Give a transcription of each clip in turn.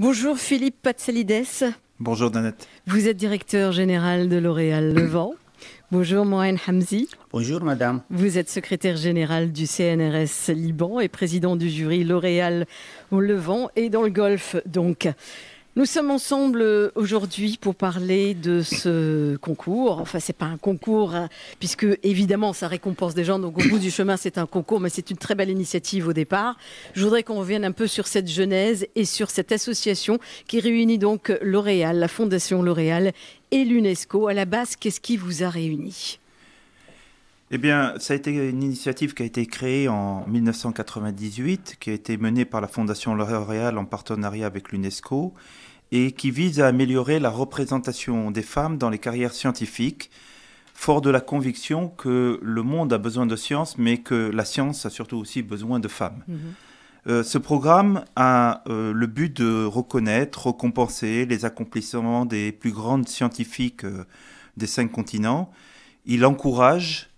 Bonjour Philippe Patsalides. Bonjour Danette. Vous êtes directeur général de L'Oréal Levant. Bonjour Mohamed Hamzi. Bonjour madame. Vous êtes secrétaire général du CNRS Liban et président du jury L'Oréal au Levant et dans le Golfe donc. Nous sommes ensemble euh, aujourd'hui pour parler de ce concours. Enfin, c'est pas un concours, hein, puisque évidemment, ça récompense des gens. Donc, au bout du chemin, c'est un concours, mais c'est une très belle initiative au départ. Je voudrais qu'on revienne un peu sur cette genèse et sur cette association qui réunit donc L'Oréal, la Fondation L'Oréal et l'UNESCO. À la base, qu'est-ce qui vous a réunis? Eh bien, ça a été une initiative qui a été créée en 1998, qui a été menée par la Fondation L'Oréal en partenariat avec l'UNESCO et qui vise à améliorer la représentation des femmes dans les carrières scientifiques, fort de la conviction que le monde a besoin de science, mais que la science a surtout aussi besoin de femmes. Mhm. Euh, ce programme a euh, le but de reconnaître, récompenser les accomplissements des plus grandes scientifiques euh, des cinq continents. Il encourage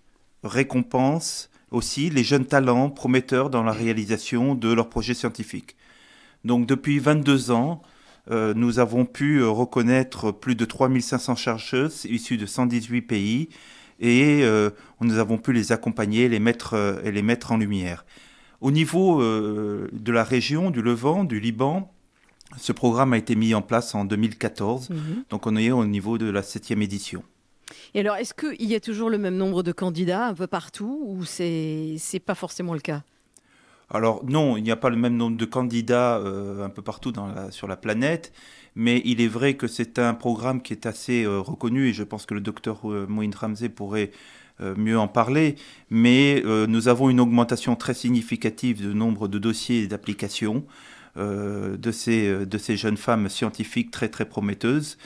récompense aussi les jeunes talents prometteurs dans la réalisation de leurs projets scientifiques. Donc depuis 22 ans, euh, nous avons pu euh, reconnaître plus de 3500 chercheuses issues de 118 pays et euh, nous avons pu les accompagner les mettre, et les mettre en lumière. Au niveau de la région, du Levant, du Liban, ce programme a été mis en place en 2014, mhm. donc on est au niveau de la septième édition. Et alors, est-ce qu'il y a toujours le même nombre de candidats un peu partout ou c'est n'est pas forcément le cas? Alors non, il n'y a pas le même nombre de candidats euh, un peu partout dans la, sur la planète, mais il est vrai que c'est un programme qui est assez euh, reconnu et je pense que le docteur euh, Moïn Ramsey pourrait mieux en parler, mais nous avons une augmentation très significative du nombre de dossiers et d'applications de, ces, de ces jeunes femmes scientifiques très très prometteuses.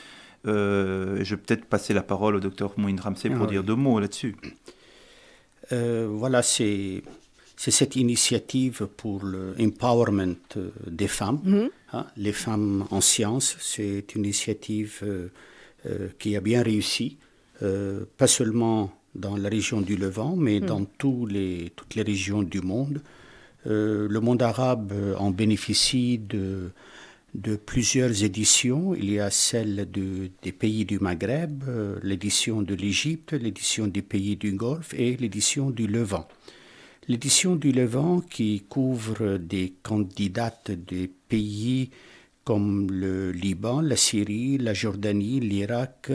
Je vais peut-être passer la parole au docteur Moïne Ramsey pour ah dire deux mots là-dessus. Euh, voilà, c'est cette initiative pour l'empowerment euh, des femmes, mhm. hein, les femmes en sciences. C'est une initiative qui a bien réussi, pas seulement dans la région du Levant, mais mhm. dans tous les, toutes les régions du monde. le monde arabe en bénéficie de de plusieurs éditions. Il y a celle des pays du Maghreb, euh, l'édition de l'Égypte, l'édition des pays du Golfe et l'édition du Levant. L'édition du Levant qui couvre des candidates des pays comme le Liban, la Syrie, la Jordanie, l'Irak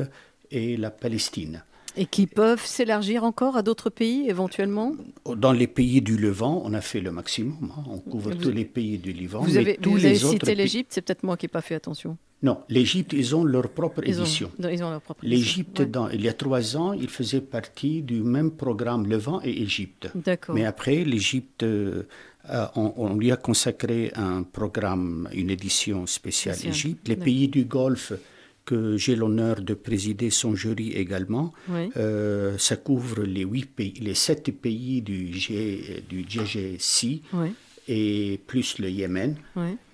et la Palestine. Et qui peuvent s'élargir encore à d'autres pays éventuellement Dans les pays du Levant, on a fait le maximum. Hein. On couvre tous les pays du Levant. Vous avez, tous les cité l'Égypte, c'est peut-être moi qui n'ai pas fait attention. Non, l'Égypte, ils ont leur propre édition. ils ont leur propre L'Égypte, il y a trois ans, il faisait partie du même programme Levant et Égypte. D'accord. Mais après, l'Égypte, euh, on, lui a consacré un programme, une édition spéciale Égypte. Les pays du Golfe que j'ai l'honneur de présider son jury également. Euh, ça couvre les, huit pays, les sept pays du, G, du GGC et plus le Yémen.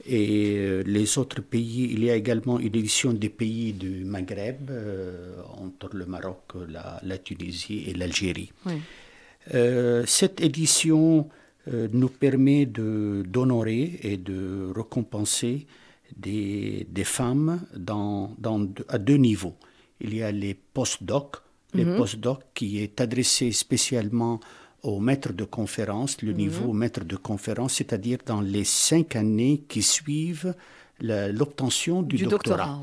Et euh, les autres pays, il y a également une édition des pays du Maghreb, euh, entre le Maroc, la, la Tunisie et l'Algérie. cette édition nous permet d'honorer et de récompenser des, des femmes dans, dans, à deux niveaux. Il y a les post-docs, les mhm. post-docs qui est adressé spécialement aux maîtres de conférence, le mhm. niveau maître de conférence, c'est-à-dire dans les cinq années qui suivent l'obtention du, doctorat.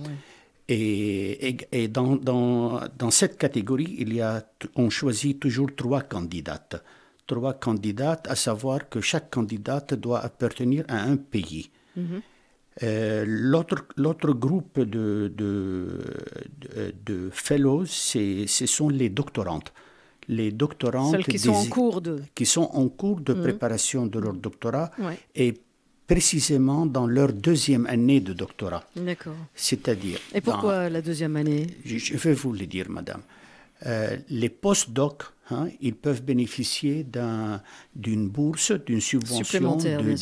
Et, et, et dans, dans, dans, cette catégorie, il y a, on choisit toujours trois candidates. Trois candidates, à savoir que chaque candidate doit appartenir à un pays. Mhm. Euh, l'autre groupe de, de, de, fellows, ce sont les doctorantes. Les doctorantes qui sont en cours de, qui sont en cours de mhm. préparation de leur doctorat et précisément dans leur deuxième année de doctorat. D'accord. C'est-à-dire. Et pourquoi la deuxième année? Je, vais vous le dire, madame. Euh, les post-docs, hein, ils peuvent bénéficier d'une bourse, d'une subvention de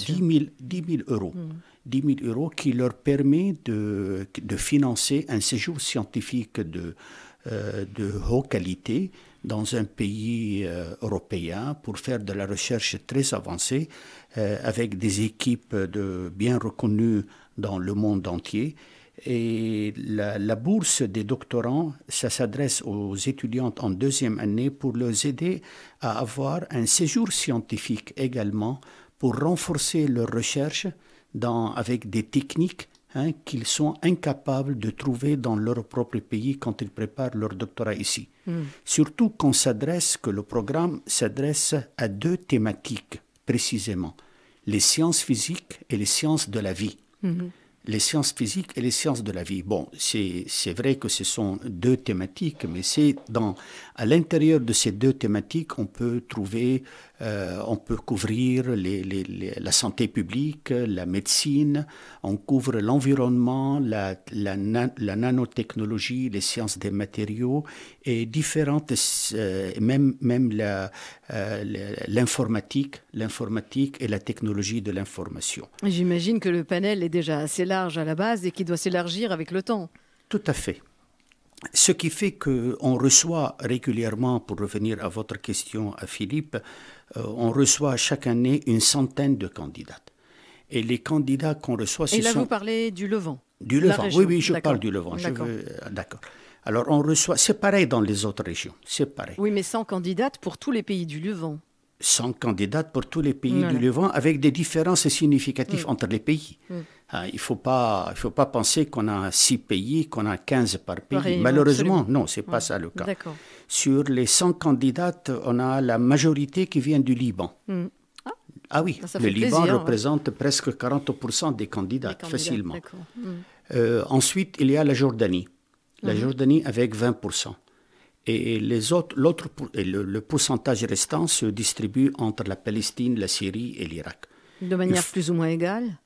10 000, euros. Mhm. 10 000 euros qui leur permet de, financer un séjour scientifique de, euh, de haute qualité dans un pays euh, européen pour faire de la recherche très avancée euh, avec des équipes de bien reconnues dans le monde entier. Et la, bourse des doctorants, ça s'adresse aux étudiantes en deuxième année pour les aider à avoir un séjour scientifique également pour renforcer leurs recherches dans, avec des techniques hein, qu'ils sont incapables de trouver dans leur propre pays quand ils préparent leur doctorat ici. Hmm. Surtout qu'on s'adresse, que le programme s'adresse à deux thématiques précisément, les sciences physiques et les sciences de la vie. Hmm les sciences physiques et les sciences de la vie. Bon, c'est vrai que ce sont deux thématiques, mais c'est dans à l'intérieur de ces deux thématiques, on peut trouver, euh, on peut couvrir les, les, la santé publique, la médecine, on couvre l'environnement, la, la, la, nanotechnologie, les sciences des matériaux et différentes, euh, même, même euh, l'informatique, l'informatique et la technologie de l'information. J'imagine que le panel est déjà assez large à la base et qui doit s'élargir avec le temps. Tout à fait. Ce qui fait qu'on reçoit régulièrement, pour revenir à votre question à Philippe, euh, on reçoit chaque année une centaine de candidats. Et les candidats qu'on reçoit, ce Et là, vous parlez du Levant Du Levant, oui, oui, je parle du Levant. Euh, d'accord. Alors, on reçoit, c'est pareil dans les autres régions, c'est pareil. Oui, mais 100 candidates pour tous les pays du Levant. 100 candidates pour tous les pays du Levant, avec des différences significatives mm. entre les pays. Mm. Ah, il ne faut, pas, il faut pas penser qu'on a 6 pays, qu'on a 15 par pays. Malheureusement, non, ce n'est pas ça le cas. Sur les 100 candidates, on a la majorité qui vient du Liban. Mm. Ah. ah, oui, le Liban représente presque 40% des candidats, facilement. Euh, ensuite, il y a la Jordanie. La Jordanie avec 20%. Et les autres, l'autre, le, le, pourcentage restant se distribue entre la Palestine, la Syrie et l'Irak. De manière plus ou moins égale?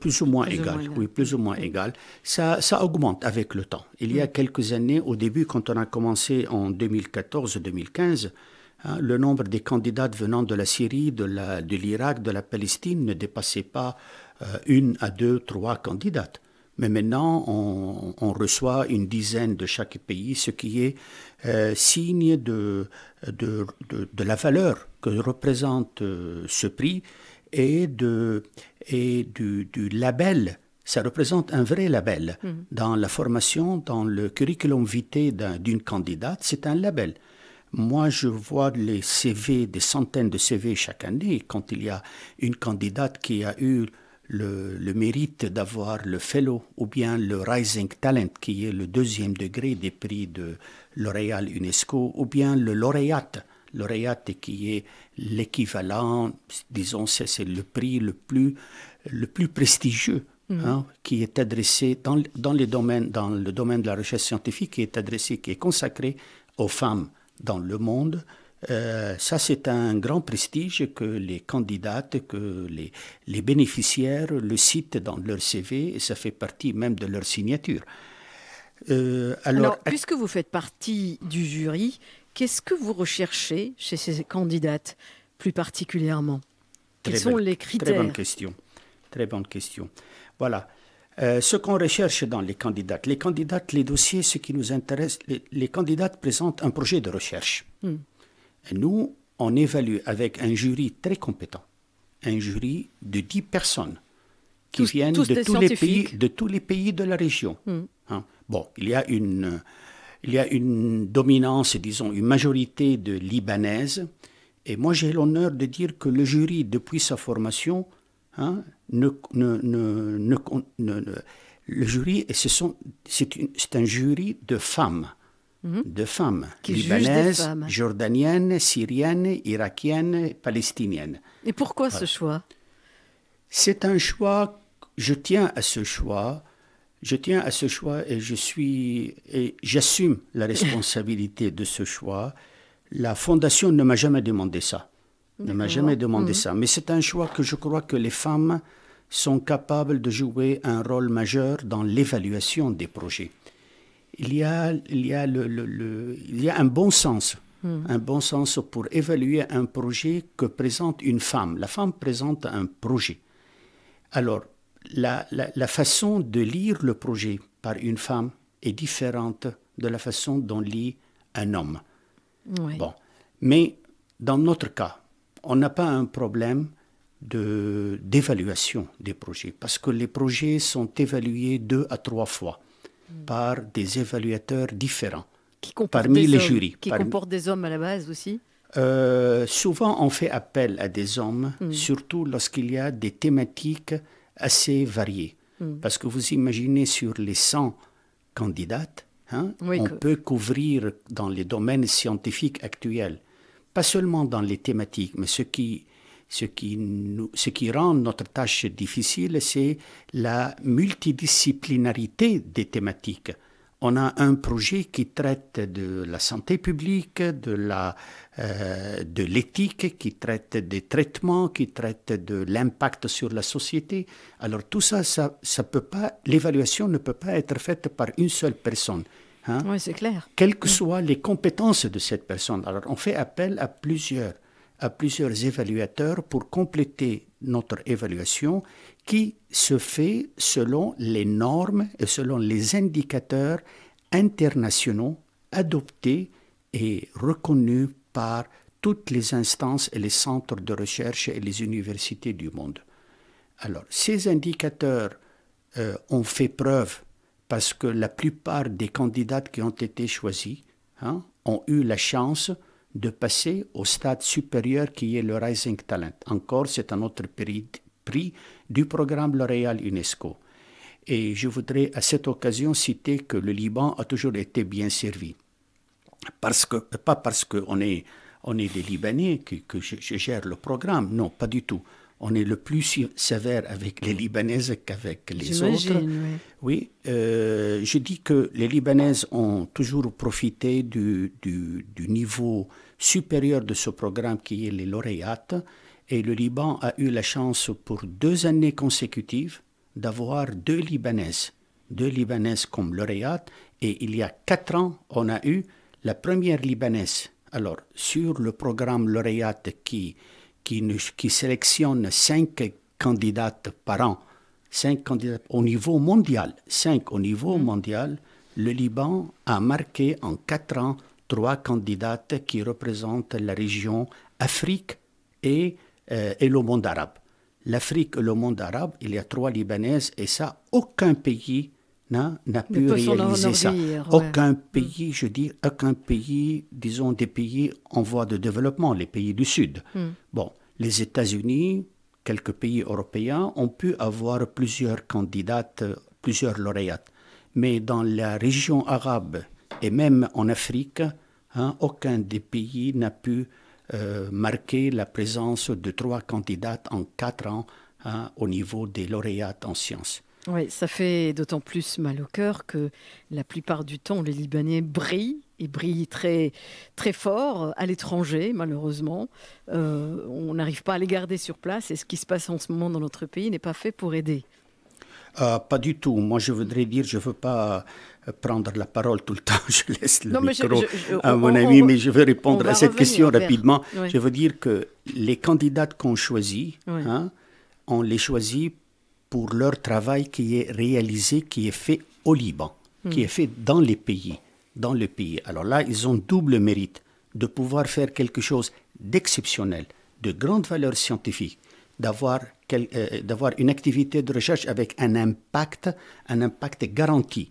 Plus ou moins égale, oui, plus ou moins égale. Ça, ça augmente avec le temps. Il y a mm. quelques années, au début, quand on a commencé en 2014-2015, hein, le nombre des candidats venant de la Syrie, de, la, de l'Irak, de la Palestine ne dépassait pas euh, une à deux, trois candidates. Mais maintenant, on, reçoit une dizaine de chaque pays, ce qui est euh, signe de, de, de, la valeur que représente euh, ce prix et, de, et du, du, label. Ça représente un vrai label. Mm. Dans la formation, dans le curriculum vitae d'une candidate, c'est un label. Moi, je vois les CV, des centaines de CV chaque année. Quand il y a une candidate qui a eu le, mérite d'avoir le Fellow ou bien le Rising Talent, qui est le deuxième degré des prix de L'Oréal UNESCO, ou bien le lauréat, lauréat qui est l'équivalent, disons, c'est le prix le plus, le plus prestigieux. Mm. Hein, qui est adressé dans, dans, les domaines, dans le domaine de la recherche scientifique, qui est adressé, qui est consacré aux femmes dans le monde, euh, ça, c'est un grand prestige que les candidates, que les, les, bénéficiaires le citent dans leur CV et ça fait partie même de leur signature. Euh, alors, puisque vous faites partie du jury, qu'est-ce que vous recherchez chez ces candidates plus particulièrement? Quels sont les critères Très bonne question. Très bonne question. Voilà. Euh, ce qu'on recherche dans les candidates, les candidates, les dossiers, ce qui nous intéresse, les, les candidates présentent un projet de recherche. Hmm. Nous, on évalue avec un jury très compétent, un jury de 10 personnes qui viennent de, tous les pays, de tous les pays de la région. Hmm. Hein. Bon, il y, a une, il y a une dominance, disons, une majorité de Libanaises. Et moi, j'ai l'honneur de dire que le jury, depuis sa formation, hein, ne, ne, ne, le jury, c'est un jury de femmes. Mhm. de femmes libanaises, jordaniennes, syriennes, irakiennes, palestiniennes. Et pourquoi ce choix? C'est un choix, je tiens à ce choix, je tiens à ce choix et je suis et j'assume la responsabilité de ce choix. La fondation ne m'a jamais demandé ça. Ne m'a jamais demandé mhm. ça, mais c'est un choix que je crois que les femmes sont capables de jouer un rôle majeur dans l'évaluation des projets il y a, il y a, le, il y a un bon sens, hmm. un bon sens pour évaluer un projet que présente une femme. La femme présente un projet. Alors, la, la, façon de lire le projet par une femme est différente de la façon dont lit un homme. Bon. Mais dans notre cas, on n'a pas un problème d'évaluation des projets, parce que les projets sont évalués deux à trois fois. Par des évaluateurs différents qui parmi les jurys. Qui comportent des hommes à la base aussi euh, Souvent, on fait appel à des hommes, hmm. surtout lorsqu'il y a des thématiques assez variées. Hmm. Parce que vous imaginez sur les 100 candidates, hein, on peut couvrir dans les domaines scientifiques actuels, pas seulement dans les thématiques, mais ce qui ce qui, nous, ce qui rend notre tâche difficile, c'est la multidisciplinarité des thématiques. On a un projet qui traite de la santé publique, de la, euh, de l'éthique, qui traite des traitements, qui traite de l'impact sur la société. Alors tout ça, ça, ça peut pas, l'évaluation ne peut pas être faite par une seule personne. Hein? Oui, c'est clair. Quelles que soient les compétences de cette personne. Alors on fait appel à plusieurs à plusieurs évaluateurs pour compléter notre évaluation qui se fait selon les normes et selon les indicateurs internationaux adoptés et reconnus par toutes les instances et les centres de recherche et les universités du monde. Alors, ces indicateurs euh, ont fait preuve parce que la plupart des candidats qui ont été choisis hein, ont eu la chance de passer au stade supérieur qui est le Rising Talent. Encore, c'est un autre prix, prix du programme L'Oréal UNESCO. Et je voudrais à cette occasion citer que le Liban a toujours été bien servi. Parce que, pas parce qu'on est, on est des Libanais que, que je, gère le programme, non, pas du tout on est le plus sévère avec les Libanaises qu'avec les autres. Oui, euh, je dis que les Libanaises ont toujours profité du, du, niveau supérieur de ce programme qui est les lauréates. Et le Liban a eu la chance pour deux années consécutives d'avoir deux Libanaises, deux Libanaises comme lauréates. Et il y a quatre ans, on a eu la première Libanaise. Alors, sur le programme lauréate qui qui, sélectionne cinq candidates par an, cinq candidats au niveau mondial, cinq au niveau mm. mondial, le Liban a marqué en quatre ans trois candidates qui représentent la région Afrique et, euh, et le monde arabe. L'Afrique et le monde arabe, il y a trois Libanaises et ça, aucun pays n'a pu réaliser ça. Aucun mm. pays, je dis, aucun pays, disons des pays en voie de développement, les pays du Sud. Mm. Bon, les États-Unis, quelques pays européens ont pu avoir plusieurs candidates, plusieurs lauréates. Mais dans la région arabe et même en Afrique, hein, aucun des pays n'a pu euh, marquer la présence de trois candidates en quatre ans hein, au niveau des lauréates en sciences. Oui, ça fait d'autant plus mal au cœur que la plupart du temps, les Libanais brillent et brillent très, très fort à l'étranger, malheureusement. Euh, on n'arrive pas à les garder sur place et ce qui se passe en ce moment dans notre pays n'est pas fait pour aider. Euh, pas du tout. Moi, je voudrais dire, je ne veux pas prendre la parole tout le temps. Je laisse le micro à mon ami, mais je veux répondre à cette question rapidement. Je veux dire que les candidats qu'on choisit, hein, on les choisit pour leur travail qui est réalisé, qui est fait au Liban, qui hmm. est fait dans les pays, dans le pays. Alors là, ils ont double mérite de pouvoir faire quelque chose d'exceptionnel, de grande valeur scientifique, d'avoir euh, d'avoir une activité de recherche avec un impact, un impact garanti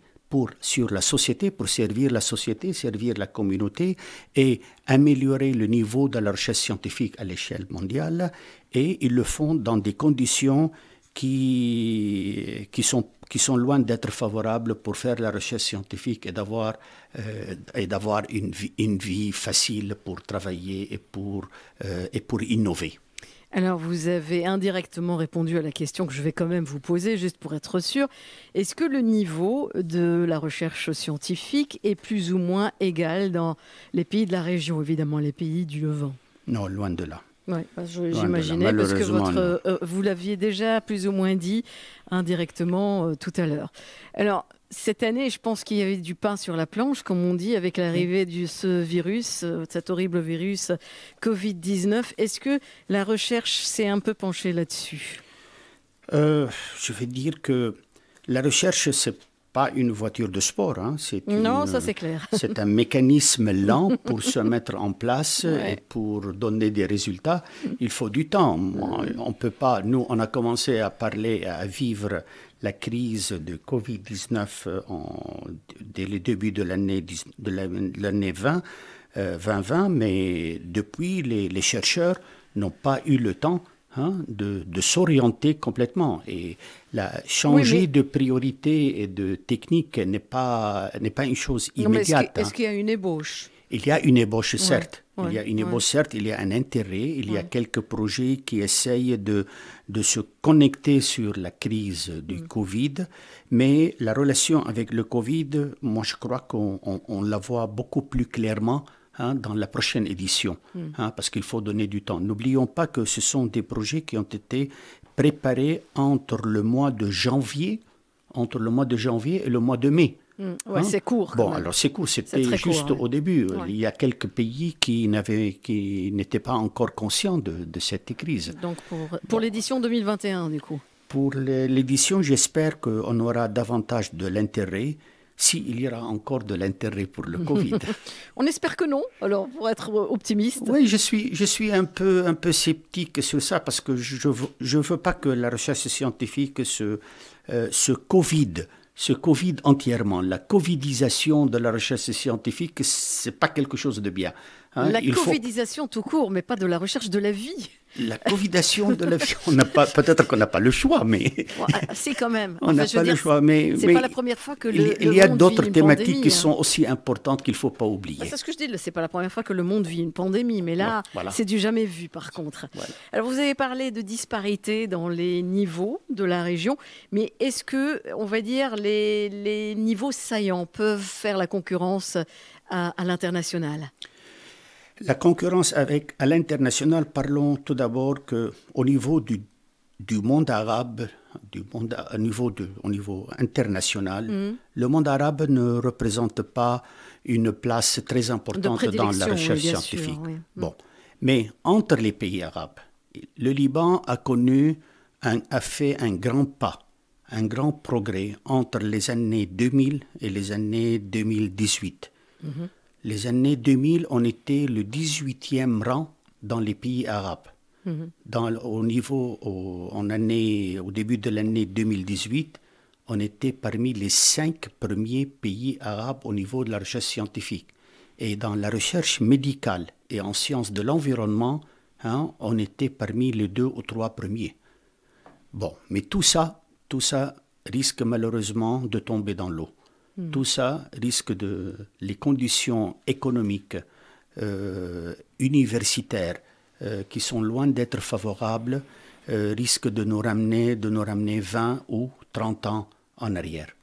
sur la société, pour servir la société, servir la communauté et améliorer le niveau de la recherche scientifique à l'échelle mondiale. Et ils le font dans des conditions qui, qui, sont, qui sont loin d'être favorables pour faire la recherche scientifique et d'avoir, euh, et d'avoir une, vie, une vie facile pour travailler et pour, euh, et pour innover. Alors, vous avez indirectement répondu à la question que je vais quand même vous poser, juste pour être sûr. Est-ce que le niveau de la recherche scientifique est plus ou moins égal dans les pays de la région, évidemment les pays du Levant Non, loin de là. Oui, j'imaginais, parce que votre, euh, vous l'aviez déjà plus ou moins dit indirectement euh, tout à l'heure. Alors, cette année, je pense qu'il y avait du pain sur la planche, comme on dit, avec l'arrivée de ce virus, euh, cet horrible virus Covid-19. Est-ce que la recherche s'est un peu penchée là-dessus? Je vais dire que la recherche, c'est pas une voiture de sport. Hein. C'est non, ça c'est clair. c'est un mécanisme lent pour se mettre en place et pour donner des résultats. Il faut du temps. On peut pas. Nous, on a commencé à parler, à vivre la crise de Covid-19 euh, dès le début de l'année de l'année 20, 2020, mais depuis, les, les chercheurs n'ont pas eu le temps Hein, de, s'orienter complètement. Et la, changer de priorité et de technique n'est pas, n'est pas une chose immédiate. Est-ce qu'il y a une ébauche? Il y a une ébauche, certes. il y a une ébauche, certes, il y a un intérêt, il y a quelques projets qui essayent de, de se connecter sur la crise du mm. Covid, mais la relation avec le Covid, moi je crois qu'on on la voit beaucoup plus clairement Hein, dans la prochaine édition, hmm. hein, parce qu'il faut donner du temps. N'oublions pas que ce sont des projets qui ont été préparés entre le mois de janvier, entre le mois de janvier et le mois de mai. Ouais, hein? c'est court. Bon, alors c'est court, c'était juste au début. Il y a quelques pays qui n'avaient, qui n'étaient pas encore conscients de, de cette crise. Donc pour, pour l'édition 2021, du coup. Pour l'édition, j'espère qu'on aura davantage de l'intérêt s'il y aura encore de l'intérêt pour le Covid. On espère que non, alors pour être optimiste. Oui, je suis, je suis un, peu, un peu sceptique sur ça parce que je ne veux, veux, pas que la recherche scientifique se, euh, se Covid ce Covid entièrement, la Covidisation de la recherche scientifique, c'est pas quelque chose de bien. Hein. La Covidisation tout court, mais pas de la recherche de la vie la covidation de l'avion. On n'a pas, peut-être qu'on n'a pas le choix, mais. c'est quand même. on n'a pas le choix, mais. C'est pas la première fois que le. Il, y a d'autres thématiques qui sont aussi importantes qu'il ne faut pas oublier. c'est ce que je dis, c'est pas la première fois que le monde vit une pandémie, mais là, c'est du jamais vu par contre. Alors vous avez parlé de disparité dans les niveaux de la région, mais est-ce que, on va dire, les, les niveaux saillants peuvent faire la concurrence à, à l'international? La concurrence avec, à l'international, parlons tout d'abord qu'au niveau du, du, monde arabe, du monde, au, niveau de, au niveau international, mm. le monde arabe ne représente pas une place très importante dans la recherche scientifique. Mm. Bon. Mais entre les pays arabes, le Liban a connu, un, a fait un grand pas, un grand progrès entre les années 2000 et les années 2018 les années 2000, on était le 18e rang dans les pays arabes. Mhm. Dans, au niveau, au, en année, au début de l'année 2018, on était parmi les cinq premiers pays arabes au niveau de la recherche scientifique. Et dans la recherche médicale et en sciences de l'environnement, hein, on était parmi les deux ou trois premiers. Bon, mais tout ça, tout ça risque malheureusement de tomber dans l'eau. Tout ça risque de. Les conditions économiques, euh, universitaires, euh, qui sont loin d'être favorables, euh, risquent de nous, ramener, de nous ramener 20 ou 30 ans en arrière.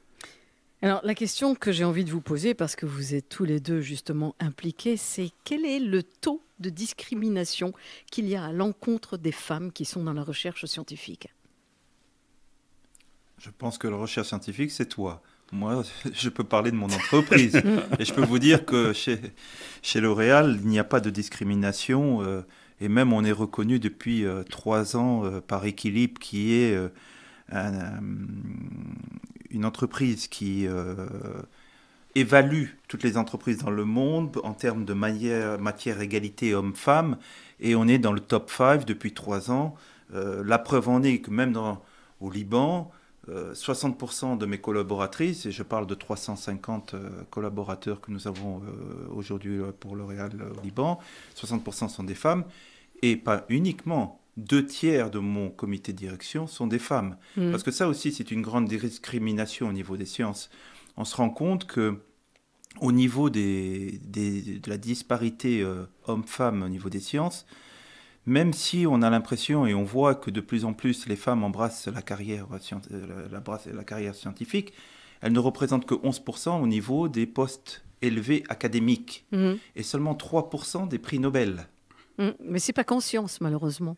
Alors la question que j'ai envie de vous poser, parce que vous êtes tous les deux justement impliqués, c'est quel est le taux de discrimination qu'il y a à l'encontre des femmes qui sont dans la recherche scientifique? Je pense que la recherche scientifique, c'est toi. Moi, je peux parler de mon entreprise. et je peux vous dire que chez, chez L'Oréal, il n'y a pas de discrimination. Euh, et même, on est reconnu depuis euh, trois ans euh, par Équilibre, qui est une entreprise qui évalue toutes les entreprises dans le monde en termes de matière, matière égalité homme-femme. Et on est dans le top 5 depuis trois ans. la preuve en est que même dans, au Liban, 60% euh, de mes collaboratrices, et je parle de 350 euh, collaborateurs que nous avons euh, aujourd'hui pour L'Oréal au Liban, 60% sont des femmes, et pas uniquement. Deux tiers de mon comité de direction sont des femmes. Mm. Parce que ça aussi, c'est une grande discrimination au niveau des sciences. On se rend compte que au niveau des, de la disparité homme-femme au niveau des sciences, même si on a l'impression et on voit que de plus en plus les femmes embrassent la carrière, euh, la, carrière scientifique, elles ne représentent que 11% au niveau des postes élevés académiques mhm. et seulement 3% des prix Nobel. Mhm. Mais c'est pas conscience malheureusement.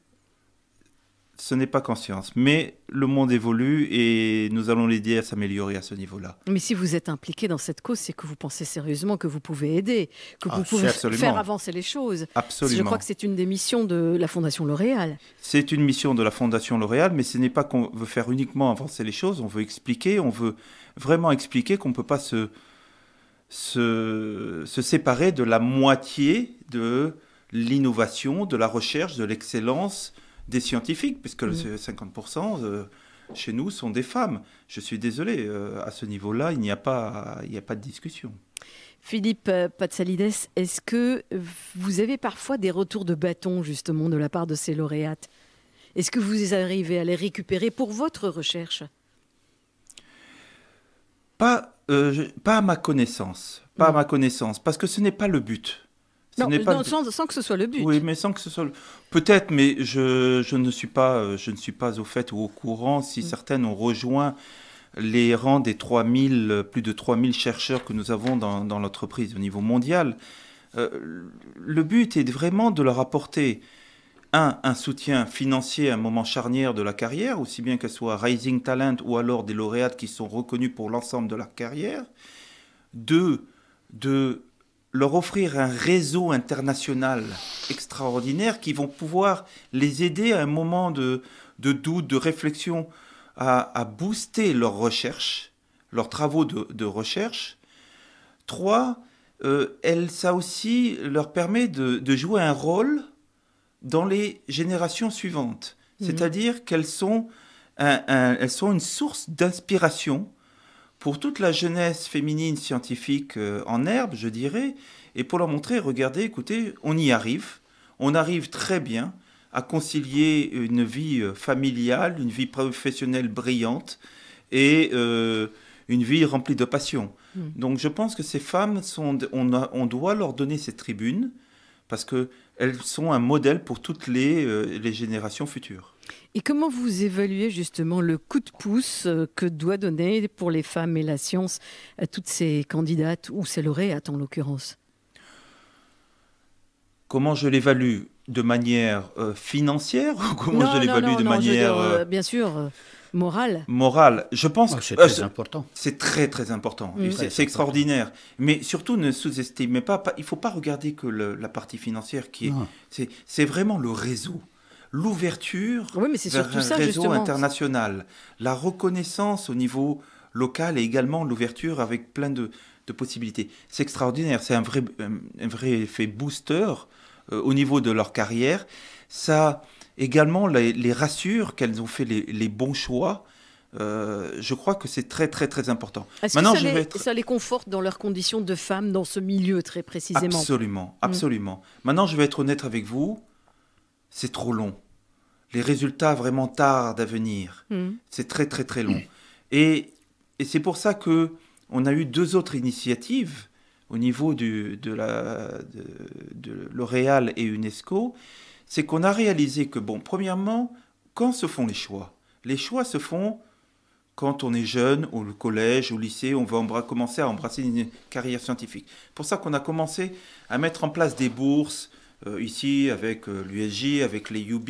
Ce n'est pas conscience. Mais le monde évolue et nous allons l'aider à s'améliorer à ce niveau-là. Mais si vous êtes impliqué dans cette cause, c'est que vous pensez sérieusement que vous pouvez aider, que vous ah, pouvez faire avancer les choses. Absolument. Je crois que c'est une des missions de la Fondation L'Oréal. C'est une mission de la Fondation L'Oréal, mais ce n'est pas qu'on veut faire uniquement avancer les choses, on veut expliquer, on veut vraiment expliquer qu'on ne peut pas se, se, se séparer de la moitié de l'innovation, de la recherche, de l'excellence des scientifiques, puisque 50% mm. euh, chez nous sont des femmes. Je suis désolé, euh, à ce niveau-là, il n'y a, pas, il a pas de discussion. Philippe euh, Patsalides, est-ce que vous avez parfois des retours de bâton justement de la part de ces lauréates? Est-ce que vous arrivez à les récupérer pour votre recherche? Pas, pas à ma connaissance, pas à mm. ma connaissance, parce que ce n'est pas le but. Non, pas sans, que ce soit le but. Oui, mais sans que ce soit. Peut-être, mais je, je, ne suis pas, euh, je ne suis pas au fait ou au courant si mm. certaines ont rejoint les rangs des 3000, plus de 3000 chercheurs que nous avons dans, dans l'entreprise au niveau mondial. Euh, le but est vraiment de leur apporter un, un soutien financier à un moment charnière de la carrière, aussi bien qu'elle soit Rising Talent ou alors des lauréates qui sont reconnus pour l'ensemble de leur carrière. Deux, de leur offrir un réseau international extraordinaire qui vont pouvoir les aider à un moment de, doute, de réflexion, à, booster leurs recherches, leurs travaux de, recherche. Trois, euh, elle, ça aussi leur permet de, jouer un rôle dans les générations suivantes. Mhm. C'est-à-dire qu'elles sont, elles sont une source d'inspiration pour toute la jeunesse féminine scientifique euh, en herbe, je dirais, et pour leur montrer, regardez, écoutez, on y arrive, on arrive très bien à concilier une vie euh, familiale, une vie professionnelle brillante et euh, une vie remplie de passion. Hmm. Donc je pense que ces femmes, sont, on, on doit leur donner ces tribunes parce qu'elles sont un modèle pour toutes les, les générations futures. Et comment vous évaluez justement le coup de pouce euh, que doit donner pour les femmes et la science à toutes ces candidates, ou ces lauréates en l'occurrence? Comment je l'évalue? De manière euh, financière ou comment je l'évalue de manière... Euh, bien sûr. Morale Morale? Je pense que c'est très important. C'est très très important. Mm. C'est extraordinaire. Mais surtout, ne sous-estimez pas, Il ne faut pas regarder que la partie financière qui est. C'est vraiment le réseau l'ouverture vers un réseau international, la reconnaissance au niveau local et également l'ouverture avec plein de, possibilités. C'est extraordinaire, c'est un vrai, un vrai effet booster euh, au niveau de leur carrière. Ça également les, rassure qu'elles ont fait les, bons choix. Euh, je crois que c'est très très très important. Est-ce que ça, je les, être... ça, les, conforte dans leurs conditions de femmes dans ce milieu très précisément? Absolument, mm. absolument. Maintenant, je vais être honnête avec vous, c'est trop long les résultats vraiment tardent à venir. Hmm. C'est très très très long. Et, et c'est pour ça que on a eu deux autres initiatives au niveau du, de, la, de, L'Oréal et UNESCO. C'est qu'on a réalisé que, bon, premièrement, quand se font les choix Les choix se font quand on est jeune, au collège, au lycée, on va commencer à embrasser une carrière scientifique. pour ça qu'on a commencé à mettre en place des bourses, euh, ici avec euh, l'USJ, avec les UB,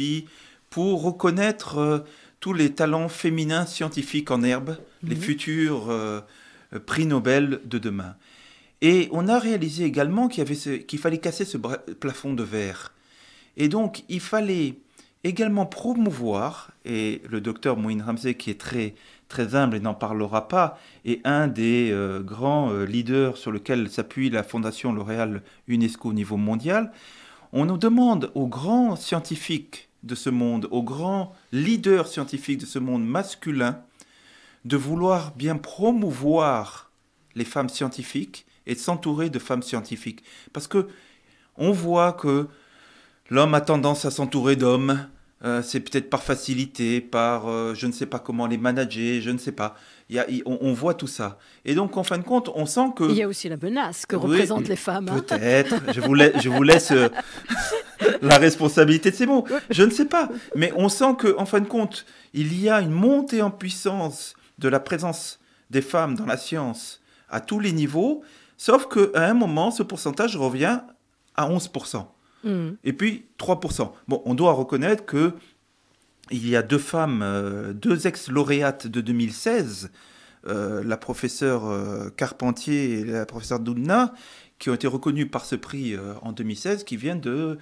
pour reconnaître euh, tous les talents féminins scientifiques en herbe, les mhm. futurs euh, prix Nobel de demain. Et on a réalisé également qu'il fallait casser ce plafond de verre. Et donc, il fallait également promouvoir, et le docteur Moïne Ramsey, qui est très, très humble et n'en parlera pas, est un des euh, grands leaders sur lequel s'appuie la Fondation L'Oréal UNESCO au niveau mondial, on nous demande aux grands scientifiques de ce monde, aux grands leaders scientifiques de ce monde masculin, de vouloir bien promouvoir les femmes scientifiques et s'entourer de femmes scientifiques. Parce que on voit que l'homme a tendance à s'entourer d'hommes, euh, c'est peut-être par facilité, par euh, je ne sais pas comment les manager, je ne sais pas. Il y a, on, voit tout ça. Et donc, en fin de compte, on sent que... Il y a aussi la menace que représentent les femmes. Hein. Peut-être. je, vous laisse, je vous laisse euh, la responsabilité de ces mots. Je ne sais pas. Mais on sent que, en fin de compte, il y a une montée en puissance de la présence des femmes dans la science à tous les niveaux, sauf qu'à un moment, ce pourcentage revient à 11%. Mm. Et puis 3%. Bon, on doit reconnaître que il y a deux femmes, deux ex-lauréates de 2016, la professeure Carpentier et la professeure Doudna, qui ont été reconnues par ce prix en 2016, qui viennent de,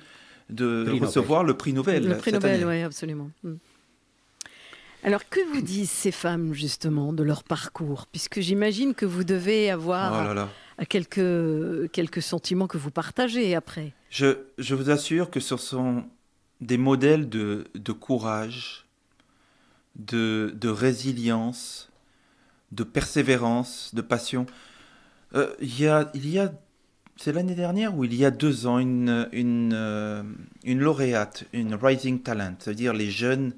de recevoir le prix Nobel. Le prix Nobel, oui, absolument. Hmm. Alors, que vous disent ces femmes, justement, de leur parcours? Puisque j'imagine que vous devez avoir oh Quelques, quelques sentiments que vous partagez après. Je, je, vous assure que ce sont des modèles de, de courage, de, de, résilience, de persévérance, de passion. Euh, il y a, il y a c'est l'année dernière ou il y a deux ans, une, une, euh, une lauréate, une rising talent, c'est-à-dire les jeunes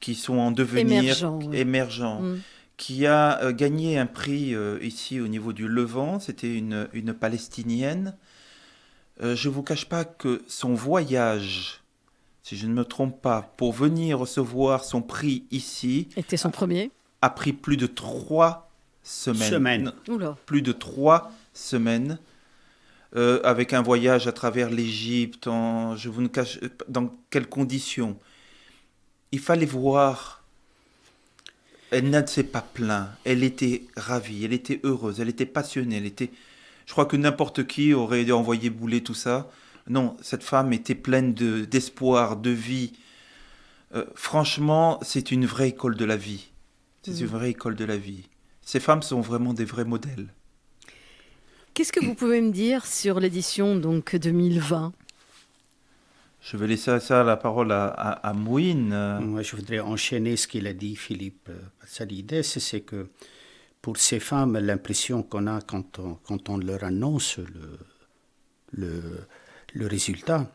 qui sont en devenir émergents, mm. Qui a euh, gagné un prix euh, ici au niveau du Levant. C'était une, une, Palestinienne. Euh, je ne vous cache pas que son voyage, si je ne me trompe pas, pour venir recevoir son prix ici. Était son premier A pris plus de trois semaines. Plus de trois semaines. avec un voyage à travers l'Égypte, je vous ne cache dans quelles conditions? Il fallait voir. Elle ne s'est pas plainte. Elle était ravie, elle était heureuse, elle était passionnée. Elle était. Je crois que n'importe qui aurait envoyé bouler tout ça. Non, cette femme était pleine d'espoir, de, vie. Euh, franchement, c'est une vraie école de la vie. C'est une mm. vraie école de la vie. Ces femmes sont vraiment des vrais modèles. Qu'est-ce que vous pouvez me dire sur l'édition donc 2020 je vais laisser ça la parole à, à, Mouine. Moi, je voudrais enchaîner ce qu'il a dit, Philippe. L'idée, c'est que pour ces femmes, l'impression qu'on a quand on, quand on, leur annonce le, le, le résultat,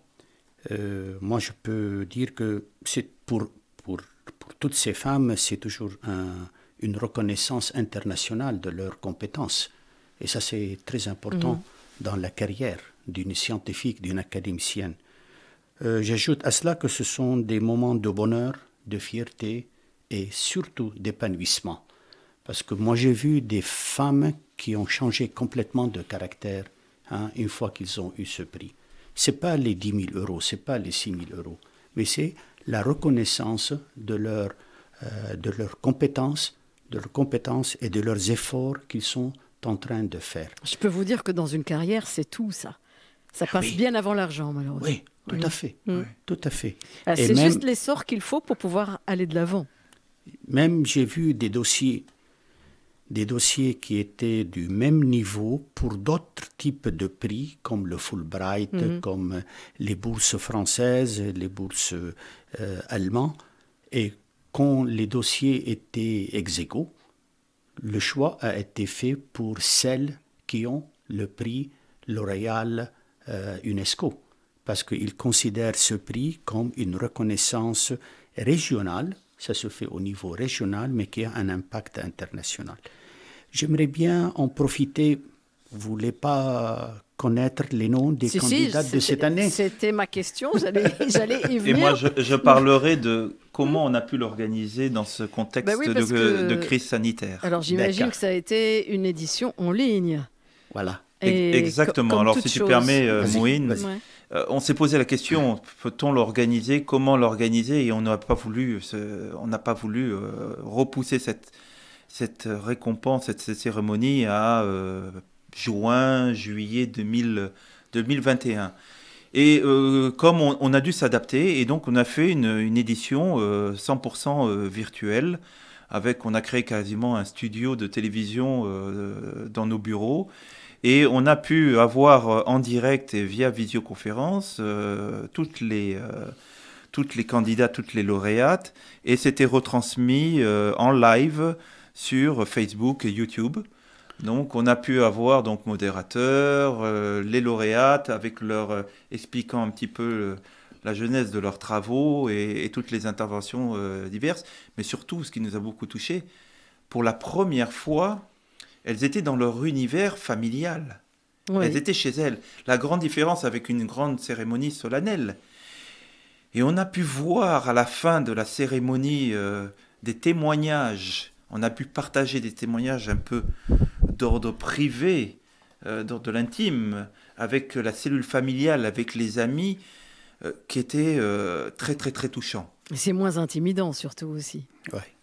euh, moi, je peux dire que c'est pour, pour, pour, toutes ces femmes, c'est toujours un, une reconnaissance internationale de leurs compétences. Et ça, c'est très important mmh. dans la carrière d'une scientifique, d'une académicienne. Euh, j'ajoute à cela que ce sont des moments de bonheur, de fierté et surtout d'épanouissement. Parce que moi j'ai vu des femmes qui ont changé complètement de caractère hein, une fois qu'ils ont eu ce prix. C'est pas les 10 000 euros, c'est pas les 6 000 euros, mais c'est la reconnaissance de leur, euh, de leurs compétences, de leurs compétences et de leurs efforts qu'ils sont en train de faire. Je peux vous dire que dans une carrière, c'est tout ça. Ça passe bien avant l'argent, malheureusement. Oui, tout à fait. Mm. Tout à fait. Ah, c'est juste l'essor qu'il faut pour pouvoir aller de l'avant. Même j'ai vu des dossiers, des dossiers qui étaient du même niveau pour d'autres types de prix, comme le Fulbright, mm-hmm. comme les bourses françaises, les bourses euh, allemandes. Et quand les dossiers étaient ex le choix a été fait pour celles qui ont le prix L'Oréal euh, UNESCO, parce qu'ils considèrent ce prix comme une reconnaissance régionale, ça se fait au niveau régional, mais qui a un impact international. J'aimerais bien en profiter, vous voulez pas connaître les noms des candidats de cette année? C'était ma question, j'allais y venir. Et moi, je, parlerai de comment on a pu l'organiser dans ce contexte bah de, crise sanitaire. Alors j'imagine que ça a été une édition en ligne. Voilà. Exactement. Alors, si tu permets, euh, Mouine, euh, on s'est posé la question peut-on l'organiser Comment l'organiser Et on n'a pas voulu, on n'a pas voulu euh, repousser cette récompense, cette, cérémonie à juin, juillet 2000, 2021. Et comme on, a dû s'adapter, et donc on a fait une édition 100% virtuelle, avec, on a créé quasiment un studio de télévision dans nos bureaux. Et on a pu avoir euh, en direct et via visioconférence euh, toutes les euh, toutes les candidats, toutes les lauréates, et c'était retransmis en live sur Facebook et YouTube. Donc on a pu avoir donc modérateurs, les lauréates avec leur expliquant un petit peu la jeunesse de leurs travaux et, et toutes les interventions diverses, mais surtout ce qui nous a beaucoup touché, pour la première fois, elles étaient dans leur univers familial. Elles étaient chez elles. La grande différence avec une grande cérémonie solennelle. Et on a pu voir à la fin de la cérémonie euh, des témoignages. On a pu partager des témoignages un peu d'ordre privé, euh, d'ordre de l'intime, avec la cellule familiale, avec les amis, euh, qui étaient très très très touchants. C'est moins intimidant surtout aussi.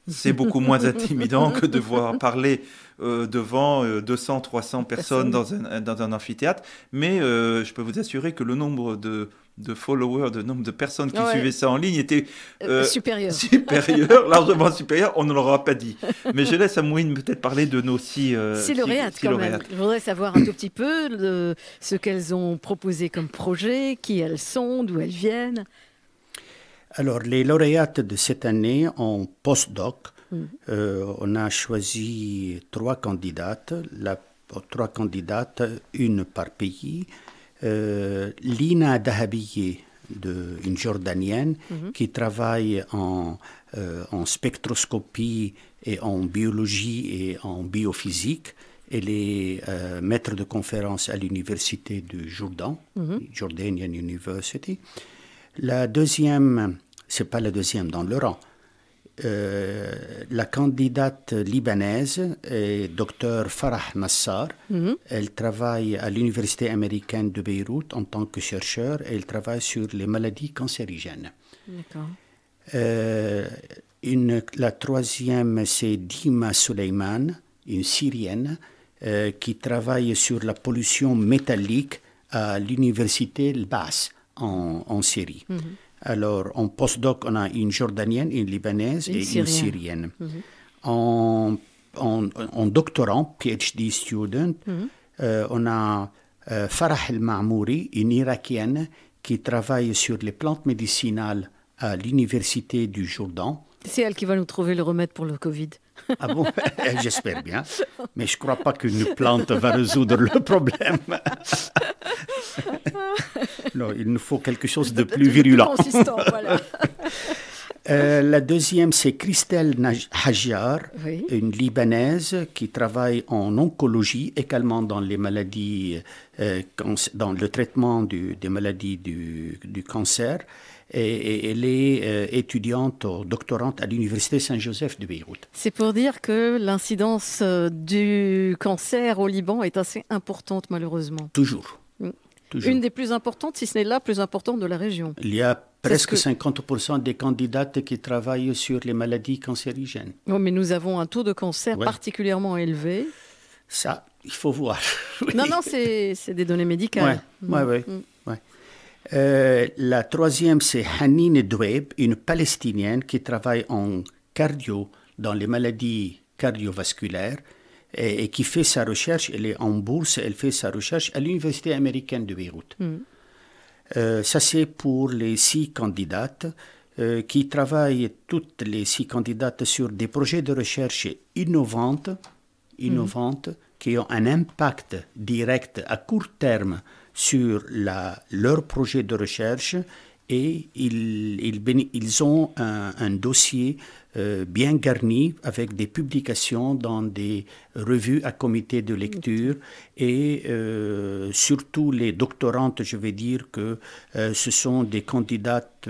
C'est beaucoup moins intimidant que de voir parler euh, devant 200, euh, 300 personnes dans un, dans un amphithéâtre. Mais euh, je peux vous assurer que le nombre de, de followers, de nombre de personnes qui suivaient ça en ligne était supérieur. supérieur, largement supérieur. On ne l'aura pas dit. Mais je laisse à Mouine peut-être parler de nos six, six lauréates. quand même. Je voudrais savoir un tout petit peu ce qu'elles ont proposé comme projet, qui elles sont, d'où elles viennent. Alors, les lauréates de cette année en postdoc, mm. euh, on a choisi trois candidates, la, trois candidates, une par pays. Euh, Lina Dahabiye, de, une Jordanienne, mm-hmm. qui travaille en, euh, en, spectroscopie et en biologie et en biophysique. Elle est maître de conférence à l'université de Jourdain, mm-hmm. Jordanian University. La deuxième, c'est pas la deuxième dans le rang. Euh, la candidate libanaise est docteur Farah Nassar. Mhm. Elle travaille à l'Université américaine de Beyrouth en tant que chercheur et elle travaille sur les maladies cancérigènes. Euh, une, la troisième, c'est Dima Suleiman, une Syrienne, euh, qui travaille sur la pollution métallique à l'Université Basse en, Syrie. Mhm. Alors, en postdoc, on a une Jordanienne, une Libanaise et une Syrienne. Mhm. en, en, doctorant, PhD student, mhm. euh, on a euh, Farah El-Ma'mouri, une Irakienne qui travaille sur les plantes médicinales à l'Université du Jourdain. C'est elle qui va nous trouver le remède pour le Covid. Ah bon? J'espère bien. Mais je ne crois pas qu'une plante va résoudre le problème. non, il nous faut quelque chose de plus virulent. Euh, la deuxième, c'est Christelle Hajar, une Libanaise qui travaille en oncologie, également dans les maladies, euh, dans le traitement des maladies du, du cancer et, elle est euh, étudiante, doctorante à l'Université Saint-Joseph de Beyrouth. C'est pour dire que l'incidence euh, du cancer au Liban est assez importante, malheureusement. Toujours. Mm. Une des plus importantes, si ce n'est la plus importante de la région. Il y a presque 50% des candidates qui travaillent sur les maladies cancérigènes. Oui, mais nous avons un taux de cancer particulièrement élevé. Ça, il faut voir. Non, non, c'est des données médicales. Oui, oui, oui. Euh, la troisième, c'est Hanine Dweb, une Palestinienne qui travaille en cardio dans les maladies cardiovasculaires et, qui fait sa recherche. Elle est en bourse, elle fait sa recherche à l'Université américaine de Beyrouth. Hmm. Euh, ça, c'est pour les six candidates euh, qui travaillent, toutes les six candidates, sur des projets de recherche innovantes, innovantes qui ont un impact direct à court terme sur la, leur projet de recherche et ils, ils, ils ont un, un dossier euh, bien garni avec des publications dans des revues à comité de lecture et euh, surtout les doctorantes, je vais dire que euh, ce sont des candidates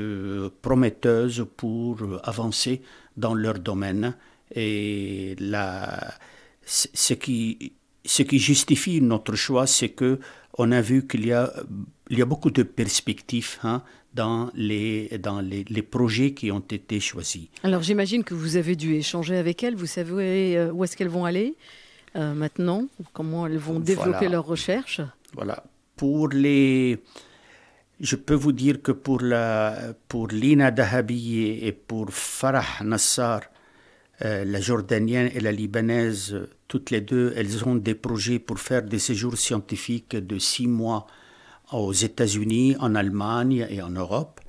prometteuses pour avancer dans leur domaine et la, ce qui ce qui justifie notre choix, c'est que on a vu qu'il y a, il y a beaucoup de perspectives hein, dans, les, dans les, les, projets qui ont été choisis. Alors j'imagine que vous avez dû échanger avec elles, vous savez euh, où est-ce qu'elles vont aller euh, maintenant, comment elles vont développer leurs recherches? Voilà. Pour les... Je peux vous dire que pour, la, pour Lina Dahabi et pour Farah Nassar, euh, la jordanienne et la libanaise, toutes les deux, elles ont des projets pour faire des séjours scientifiques de six mois aux États-Unis, en Allemagne et en Europe.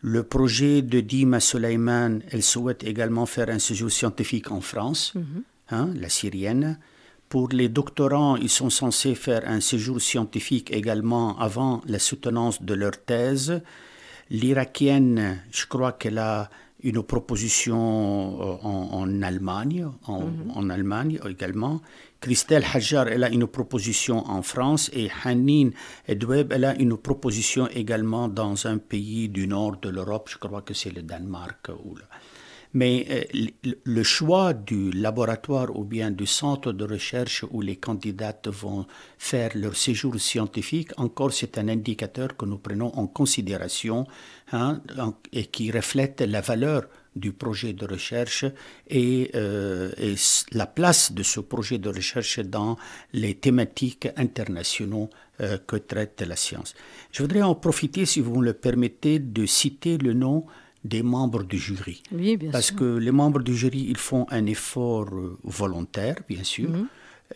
Le projet de Dima Suleiman, elle souhaite également faire un séjour scientifique en France, mhm. hein, la syrienne. Pour les doctorants, ils sont censés faire un séjour scientifique également avant la soutenance de leur thèse. L'irakienne, je crois qu'elle a une proposition euh, en, Allemagne, mhm. en, Allemagne également. Christelle Hajar, elle a une proposition en France et Hanin Edweb, elle a une proposition également dans un pays du nord de l'Europe, je crois que c'est le Danemark. Ou Mais euh, le choix du laboratoire ou bien du centre de recherche où les candidats vont faire leur séjour scientifique, encore c'est un indicateur que nous prenons en considération hein, et qui reflète la valeur du projet de recherche et, euh, et, la place de ce projet de recherche dans les thématiques internationaux euh, que traite la science. Je voudrais en profiter, si vous me le permettez, de citer le nom des membres du jury. Oui, bien Parce que les membres du jury, ils font un effort euh, volontaire, bien sûr, mhm.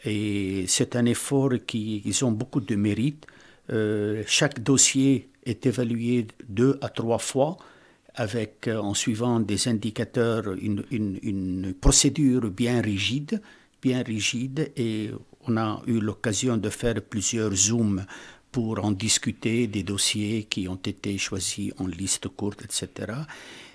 et c'est un effort qui, ils ont beaucoup de mérite. chaque dossier est évalué deux à trois fois avec, euh, en suivant des indicateurs, une, procédure bien rigide, bien rigide, et on a eu l'occasion de faire plusieurs zooms pour en discuter des dossiers qui ont été choisis en liste courte, etc.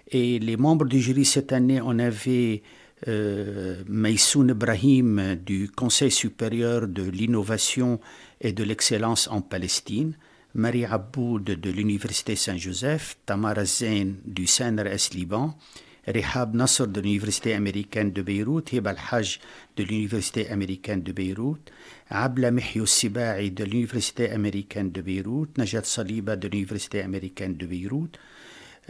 Et les membres du jury cette année, on avait euh, Ibrahim du Conseil supérieur de l'innovation et de l'excellence en Palestine, Marie Aboud de l'Université Saint-Joseph, Tamara Zain du CNRS Liban, Rehab Nasser de l'Université américaine de Beyrouth, Hibal Haj de l'Université américaine de Beyrouth, Abla Mihyo Sibai de l'Université américaine de Beyrouth, Najat Saliba de l'Université américaine de Beyrouth,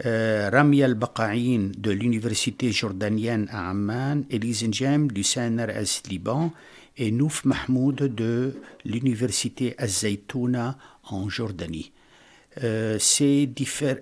euh, de l'Université jordanienne à Amman, Elise Njem du CNRS Liban et Nouf Mahmoud de l'Université Az-Zaytouna en Jordanie. Euh, ces,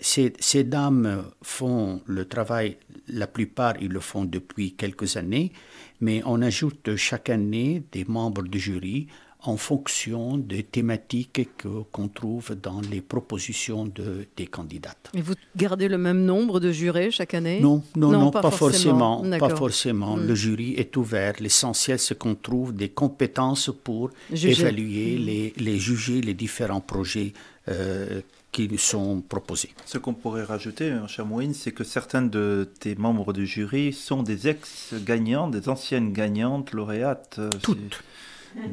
ces, dames font le travail, la plupart ils le font depuis quelques années, mais on ajoute chaque année des membres du jury en fonction des thématiques qu'on trouve dans les propositions de, des candidates. Et vous gardez le même nombre de jurés chaque année? Non, non, non, pas, forcément. Pas forcément. Hmm. Le jury est ouvert. L'essentiel, c'est qu'on trouve des compétences pour évaluer, hmm. les, les, juger les différents projets euh, qui nous sont proposés. Ce qu'on pourrait rajouter, hein, cher Moïne, c'est que certains de tes membres du jury sont des ex-gagnants, des anciennes gagnantes lauréates. Euh, Toutes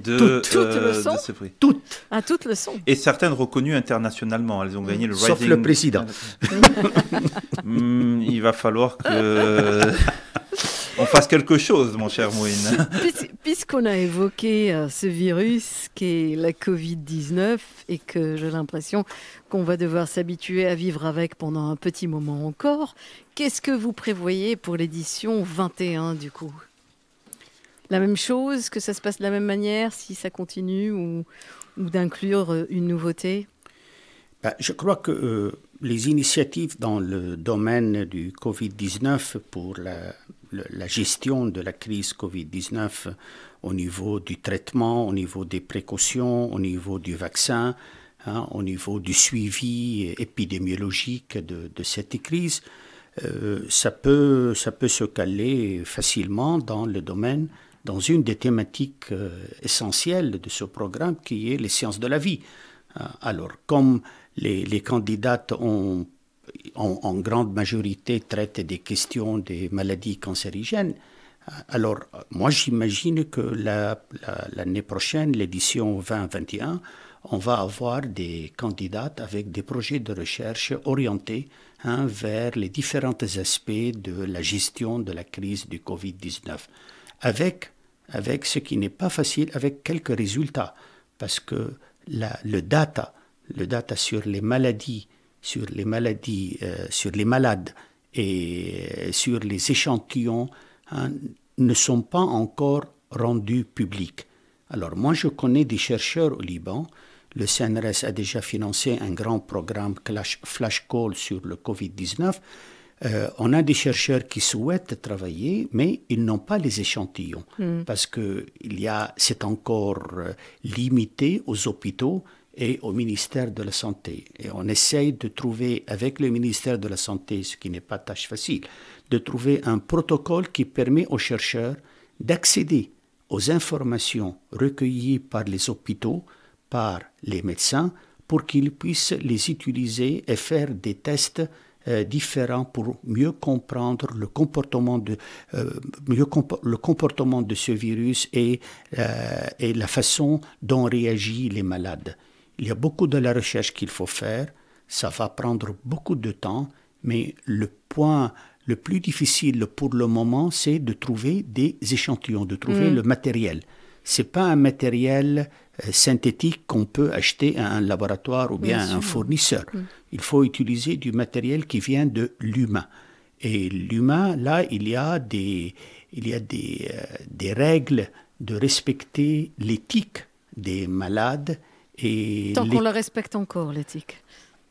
de, toutes, euh, le Toutes. Ah, toutes le. Et certaines reconnues internationalement. Elles ont gagné le Sauf le président. Hmm, il va falloir que on fasse quelque chose, mon cher Mouine. Puisqu'on a évoqué euh, ce virus qui est la Covid-19 et que j'ai l'impression qu'on va devoir s'habituer à vivre avec pendant un petit moment encore, qu'est-ce que vous prévoyez pour l'édition 21 du coup? La même chose, que ça se passe de la même manière si ça continue ou, d'inclure euh, une nouveauté? Bah, Je crois que euh, les initiatives dans le domaine du Covid-19 pour la, gestion de la crise Covid-19 au niveau du traitement, au niveau des précautions, au niveau du vaccin, hein, au niveau du suivi épidémiologique de, cette crise, euh, ça, peut, ça peut se caler facilement dans le domaine dans une des thématiques euh, essentielles de ce programme qui est les sciences de la vie. Euh, alors, comme les, les candidates ont, en grande majorité traitent des questions des maladies cancérigènes, euh, alors moi j'imagine que l'année prochaine, l'édition 2021, on va avoir des candidates avec des projets de recherche orientés hein, vers les différents aspects de la gestion de la crise du Covid-19, avec avec ce qui n'est pas facile, avec quelques résultats, parce que le data, le data sur les maladies, sur les maladies, euh, sur les malades et euh, sur les échantillons hein, ne sont pas encore rendus publics. Alors moi je connais des chercheurs au Liban. Le CNRS a déjà financé un grand programme Flash Call sur le Covid-19 euh, on a des chercheurs qui souhaitent travailler, mais ils n'ont pas les échantillons hmm. parce que il y a, c'est encore euh, limité aux hôpitaux et au ministère de la Santé. Et on essaye de trouver, avec le ministère de la Santé, ce qui n'est pas tâche facile, de trouver un protocole qui permet aux chercheurs d'accéder aux informations recueillies par les hôpitaux, par les médecins, pour qu'ils puissent les utiliser et faire des tests euh, différents pour mieux comprendre le comportement de, euh, mieux le comportement de ce virus et, euh, et la façon dont réagissent les malades. Il y a beaucoup de la recherche qu'il faut faire, ça va prendre beaucoup de temps, mais le point le plus difficile pour le moment, c'est de trouver des échantillons, de trouver mm. le matériel. C'est pas un matériel synthétique qu'on peut acheter à un laboratoire ou bien, à un fournisseur. Mm. Il faut utiliser du matériel qui vient de l'humain. Et l'humain, là, il y a des, il y a des, euh, des règles de respecter l'éthique des malades. Et Tant qu'on le respecte encore, l'éthique.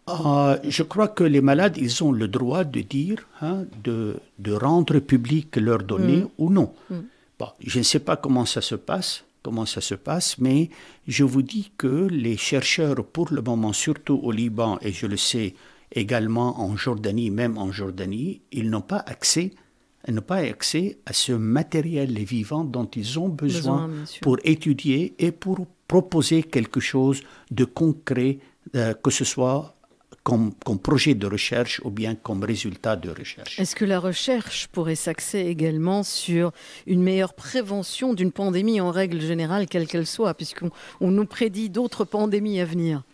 Ah, je crois que les malades, ils ont le droit de dire, hein, de, de, rendre public leurs données mm. ou non. Mm. Bon, je ne sais pas comment ça se passe, comment ça se passe, mais je vous dis que les chercheurs, pour le moment, surtout au Liban, et je le sais également en Jordanie, même en Jordanie, ils n'ont pas accès n'ont pas accès à ce matériel vivant dont ils ont besoin, pour étudier et pour proposer quelque chose de concret, euh, que ce soit comme, projet de recherche ou bien comme résultat de recherche. Est-ce que la recherche pourrait s'axer également sur une meilleure prévention d'une pandémie en règle générale, quelle qu'elle soit, puisqu'on nous prédit d'autres pandémies à venir?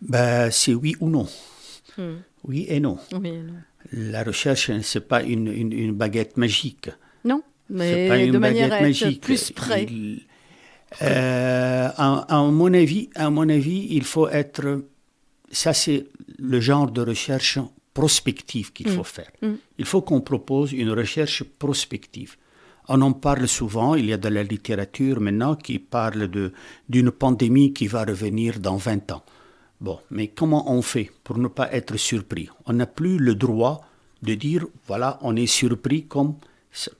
Ben, C'est oui ou non. Hmm. Oui et non. La recherche, ce n'est pas une, baguette magique. Non, mais de manière à être plus près. Euh, à, mon avis, à mon avis, il faut être ça, c'est le genre de recherche prospective qu'il faut mm. faire. Mm. Il faut qu'on propose une recherche prospective. On en parle souvent, il y a de la littérature maintenant qui parle d'une pandémie qui va revenir dans 20 ans. Bon, mais comment on fait pour ne pas être surpris? On n'a plus le droit de dire, voilà, on est surpris comme,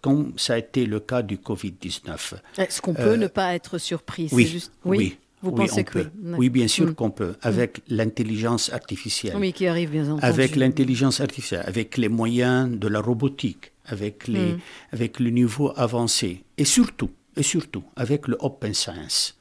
comme ça a été le cas du Covid-19. Est-ce qu'on peut euh, ne pas être surpris? Oui, juste... oui, vous oui, pensez que oui. bien sûr mm. qu'on peut, avec mm. l'intelligence artificielle. Oui, qui arrive bien entendu. Avec l'intelligence artificielle, avec les moyens de la robotique, avec, les, mm. avec le niveau avancé, et surtout, et surtout, avec le open science,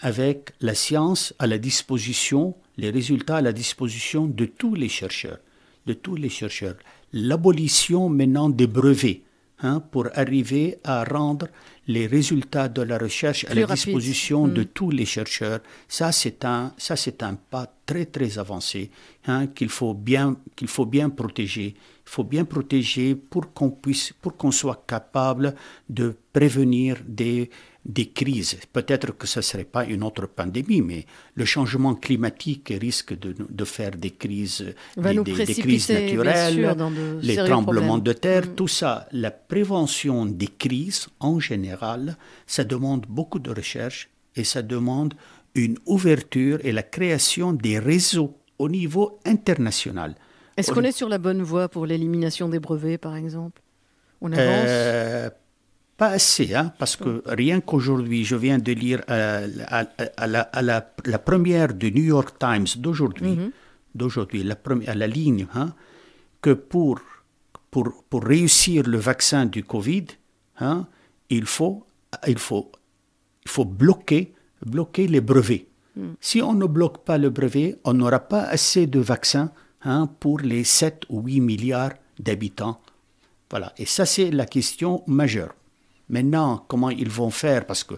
avec la science à la disposition, les résultats à la disposition de tous les chercheurs, de tous les chercheurs. L'abolition maintenant des brevets, hein, pour arriver à rendre les résultats de la recherche à la disposition de mm. tous les chercheurs, ça c'est un, ça c'est un pas très très avancé hein, qu'il faut bien qu'il faut bien protéger. Il faut bien protéger pour qu'on puisse, pour qu'on soit capable de prévenir des des crises. Peut-être que ce ne serait pas une autre pandémie, mais le changement climatique risque de, de faire des crises, des, crises naturelles, les tremblements de terre, mm. tout ça. La prévention des crises, en général, ça demande beaucoup de recherche et ça demande une ouverture et la création des réseaux au niveau international. Est-ce qu'on est sur la bonne voie pour l'élimination des brevets, par exemple? On avance? euh, pas assez, hein, parce que rien qu'aujourd'hui, je viens de lire euh, à, la, première du New York Times d'aujourd'hui, d'aujourd'hui, la, première, la ligne, hein, que pour, pour, pour réussir le vaccin du Covid, hein, il, faut, il, faut, il faut bloquer, bloquer les brevets. Mhm. Si on ne bloque pas le brevet, on n'aura pas assez de vaccins hein, pour les 7 ou 8 milliards d'habitants. Voilà, et ça c'est la question majeure. Maintenant, comment ils vont faire? Parce que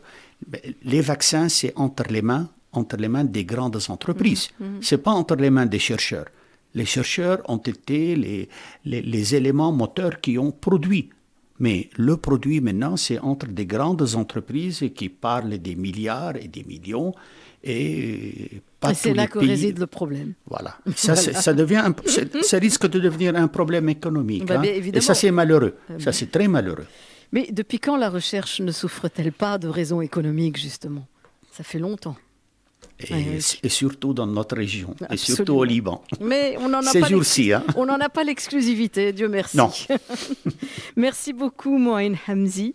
ben, les vaccins, c'est entre les mains, entre les mains des grandes entreprises. Ce mmh, mmh. C'est pas entre les mains des chercheurs. Les chercheurs ont été les, les, éléments moteurs qui ont produit. Mais le produit maintenant, c'est entre des grandes entreprises qui parlent des milliards et des millions et pas C'est là que réside le problème. Voilà. Ça, ça, devient ça risque de devenir un problème économique. Bah, hein. Et ça, c'est malheureux. Ah, ça, c'est très malheureux. Mais depuis quand la recherche ne souffre-t-elle pas de raisons économiques, justement? Ça fait longtemps. Et, surtout dans notre région, et surtout au Liban. Mais on n'en a, pas hein. a pas l'exclusivité, Dieu merci. Non. merci beaucoup, Moïn Hamzi.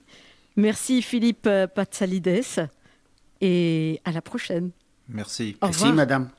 Merci, Philippe Patsalides. Et à la prochaine. Merci. Merci, madame.